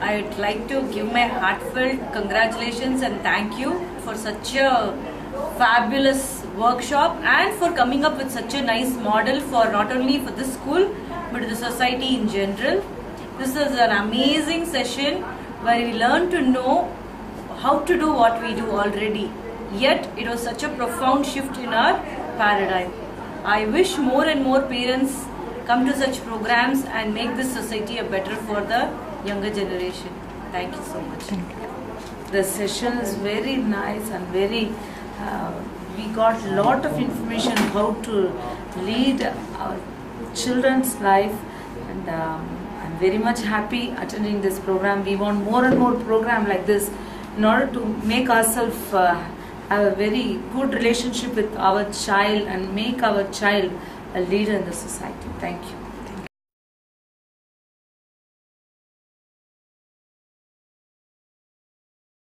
I'd like to give my heartfelt congratulations and thank you for such a fabulous workshop and for coming up with such a nice model for not only for this school but the society in general. This is an amazing session where we learn to know how to do what we do already. Yet it was such a profound shift in our paradigm. I wish more and more parents come to such programs and make this society a better for the younger generation. Thank you so much. The session is very nice and very. Uh, we got a lot of information how to lead our children's life, and um, I'm very much happy attending this program. We want more and more program like this in order to make ourselves uh, have a very good relationship with our child and make our child a leader in the society. Thank you.